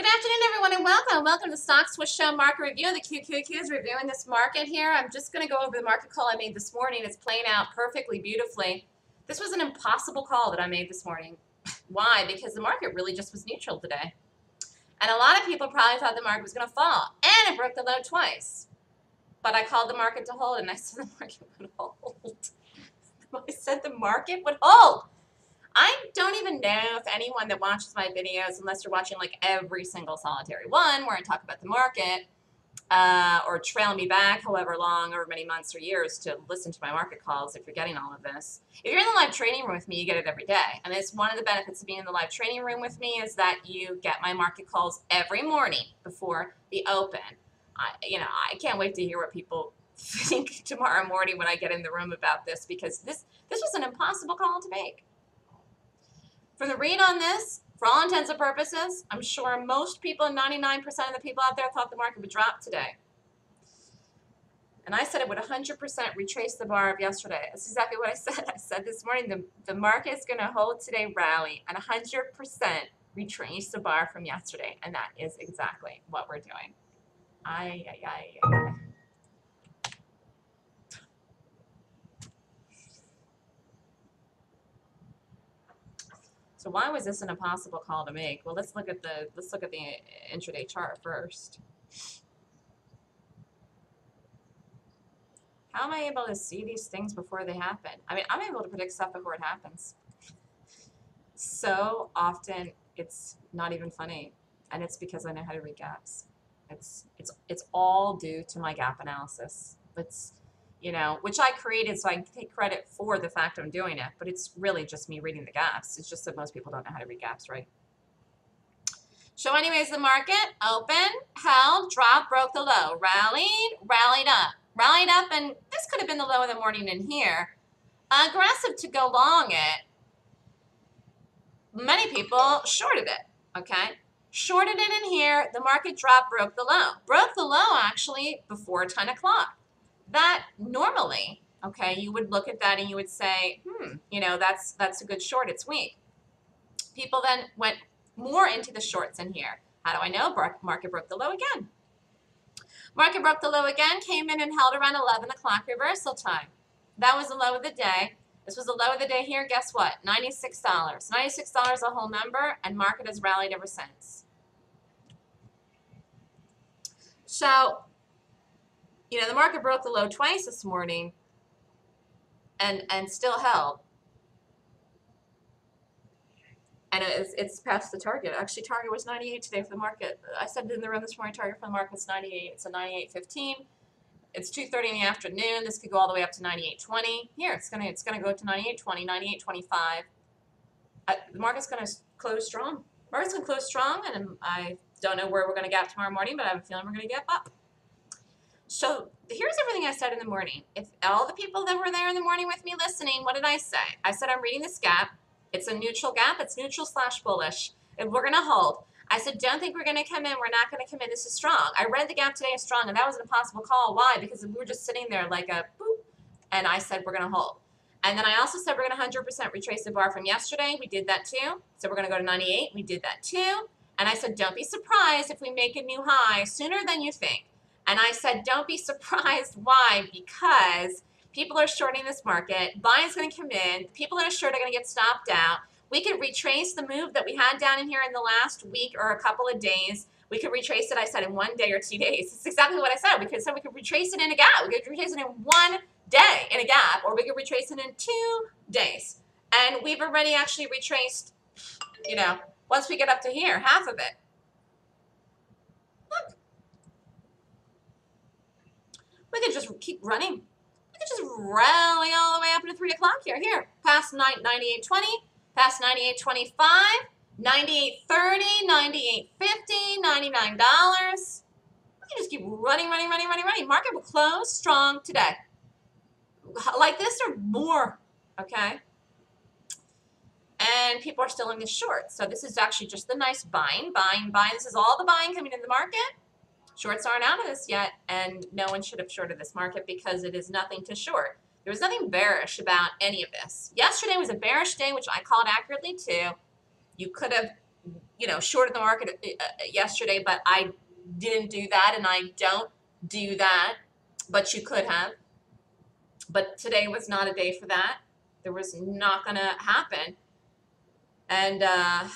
Good afternoon, everyone, and welcome. Welcome to Stock Swoosh Show Market Review. The QQQ is reviewing this market here. I'm just going to go over the market call I made this morning. It's playing out perfectly beautifully. This was an impossible call that I made this morning. Why? Because the market really just was neutral today. And a lot of people probably thought the market was going to fall. And it broke the low twice. But I called the market to hold, and I said the market would hold. I said the market would hold. I don't even know if anyone that watches my videos, unless you're watching like every single solitary one where I talk about the market, uh, or trail me back however long or many months or years to listen to my market calls if you're getting all of this. If you're in the live training room with me, you get it every day. And it's one of the benefits of being in the live training room with me is that you get my market calls every morning before the open. I, you know, I can't wait to hear what people think tomorrow morning when I get in the room about this because this this was an impossible call to make. For the read on this, for all intents and purposes, I'm sure most people, 99% of the people out there thought the market would drop today. And I said it would 100% retrace the bar of yesterday. That's exactly what I said. I said this morning the, the market is going to hold today rally and 100% retrace the bar from yesterday. And that is exactly what we're doing. Ay, ay, ay, ay, So why was this an impossible call to make? Well, let's look at the let's look at the intraday chart first. How am I able to see these things before they happen? I mean, I'm able to predict stuff before it happens. So often it's not even funny, and it's because I know how to read gaps. It's it's it's all due to my gap analysis. It's you know, which I created so I can take credit for the fact I'm doing it, but it's really just me reading the gaps. It's just that most people don't know how to read gaps, right? So anyways, the market open, held, dropped, broke the low, rallied, rallied up, rallied up, and this could have been the low of the morning in here. Aggressive to go long it. Many people shorted it, okay? Shorted it in here. The market dropped, broke the low. Broke the low actually before 10 o'clock that normally, okay, you would look at that and you would say, hmm, you know, that's that's a good short. It's weak. People then went more into the shorts in here. How do I know? Market broke the low again. Market broke the low again, came in and held around 11 o'clock reversal time. That was the low of the day. This was the low of the day here. Guess what? $96. $96 a whole number, and market has rallied ever since. So you know, the market broke the low twice this morning and and still held. And it's, it's past the target. Actually, target was 98 today for the market. I said it in the room this morning, target for the market is 98. It's a 98.15. It's 2.30 in the afternoon. This could go all the way up to 98.20. Here, it's going to it's gonna go to 98.20, 98.25. Uh, the market's going to close strong. Market's going to close strong, and I don't know where we're going to gap tomorrow morning, but I have a feeling we're going to gap up. So here's everything I said in the morning. If all the people that were there in the morning with me listening, what did I say? I said I'm reading this gap. It's a neutral gap. It's neutral slash bullish. And we're going to hold. I said, don't think we're going to come in. We're not going to come in. This is strong. I read the gap today as strong, and that was an impossible call. Why? Because we were just sitting there like a boop, and I said we're going to hold. And then I also said we're going to 100% retrace the bar from yesterday. We did that too. So we're going to go to 98. We did that too. And I said, don't be surprised if we make a new high sooner than you think. And I said, don't be surprised. Why? Because people are shorting this market. Buying's going to come in. People that are short are going to get stopped out. We could retrace the move that we had down in here in the last week or a couple of days. We could retrace it, I said, in one day or two days. It's exactly what I said. We could, so we could retrace it in a gap. We could retrace it in one day in a gap, or we could retrace it in two days. And we've already actually retraced, you know, once we get up to here, half of it. We could just keep running. We could just rally all the way up to 3 o'clock here. Here, past 98.20, past 98.25, 98.30, 98.50, $99. We can just keep running, running, running, running, running. Market will close strong today. Like this or more, okay? And people are still in the short. So this is actually just the nice buying, buying, buying. This is all the buying coming in the market. Shorts aren't out of this yet, and no one should have shorted this market because it is nothing to short. There was nothing bearish about any of this. Yesterday was a bearish day, which I called accurately too. You could have you know, shorted the market uh, uh, yesterday, but I didn't do that and I don't do that, but you could have. But today was not a day for that. There was not going to happen. And, uh,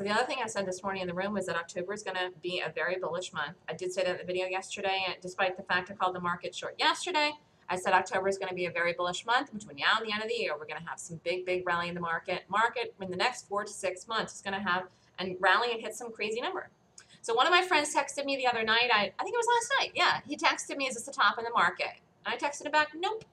So the other thing I said this morning in the room was that October is going to be a very bullish month. I did say that in the video yesterday, and despite the fact I called the market short yesterday, I said October is going to be a very bullish month. Between now and the end of the year, we're going to have some big, big rally in the market. Market in the next four to six months is going to have and rally and hit some crazy number. So one of my friends texted me the other night. I, I think it was last night. Yeah, he texted me, "Is this the top in the market?" And I texted him back, "Nope."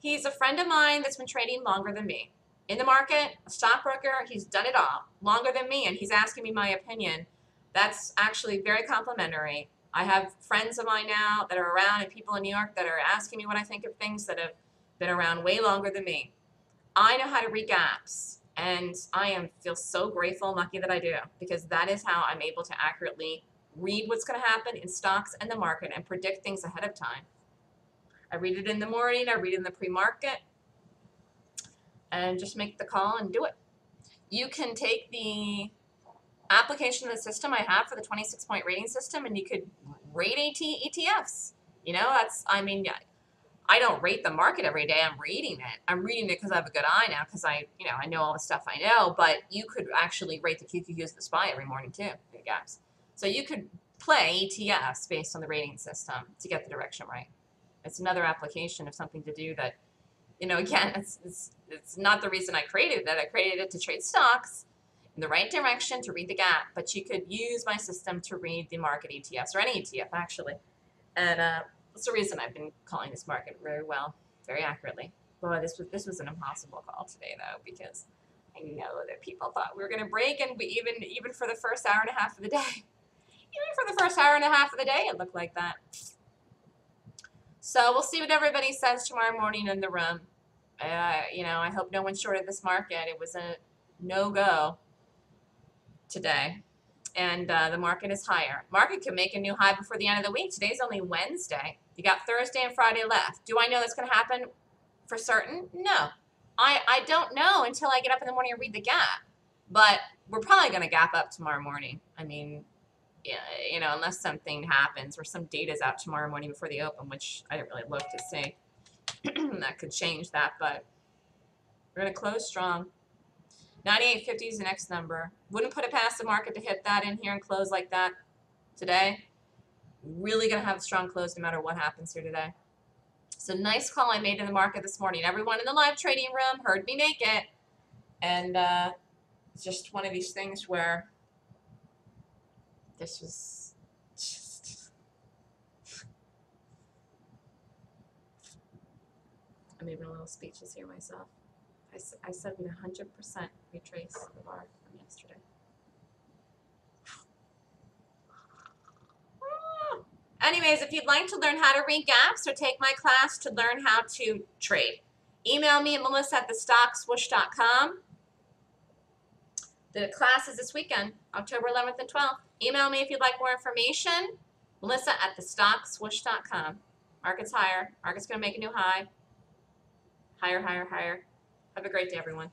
He's a friend of mine that's been trading longer than me in the market, a stockbroker. He's done it all longer than me, and he's asking me my opinion. That's actually very complimentary. I have friends of mine now that are around and people in New York that are asking me what I think of things that have been around way longer than me. I know how to read gaps, and I am feel so grateful and lucky that I do because that is how I'm able to accurately read what's going to happen in stocks and the market and predict things ahead of time. I read it in the morning, I read it in the pre-market, and just make the call and do it. You can take the application of the system I have for the 26 point rating system and you could rate AT ETFs. You know, that's, I mean, I don't rate the market every day. I'm reading it. I'm reading it because I have a good eye now because I, you know, I know all the stuff I know, but you could actually rate the QQQs the SPY every morning too, big gaps. So you could play ETFs based on the rating system to get the direction right. It's another application of something to do that you know, again, it's, it's, it's not the reason I created it. I created it to trade stocks in the right direction to read the gap, but you could use my system to read the market ETFs or any ETF actually. And uh, that's the reason I've been calling this market very well, very accurately. Boy, this was this was an impossible call today though because I know that people thought we were going to break, and we even even for the first hour and a half of the day, even for the first hour and a half of the day, it looked like that. So we'll see what everybody says tomorrow morning in the room. Uh, you know, I hope no one shorted this market. It was a no-go today. And uh, the market is higher. Market could make a new high before the end of the week. Today's only Wednesday. You got Thursday and Friday left. Do I know that's going to happen for certain? No. I, I don't know until I get up in the morning and read the gap. But we're probably going to gap up tomorrow morning. I mean, you know, unless something happens or some data's out tomorrow morning before the open, which I didn't really look to see. that could change that, but we're going to close strong. 98.50 is the next number. Wouldn't put it past the market to hit that in here and close like that today. Really going to have a strong close no matter what happens here today. So nice call I made in the market this morning. Everyone in the live trading room heard me make it. And uh, it's just one of these things where this was just... I'm even a little speechless here myself. I, I said we'd 100% retrace the bar from yesterday. Ah! Anyways, if you'd like to learn how to read gaps or take my class to learn how to trade, email me at melissa at thestockswoosh.com. The class is this weekend, October 11th and 12th. Email me if you'd like more information. Melissa at thestockswoosh.com. Market's higher. Market's going to make a new high. Higher, higher, higher. Have a great day, everyone.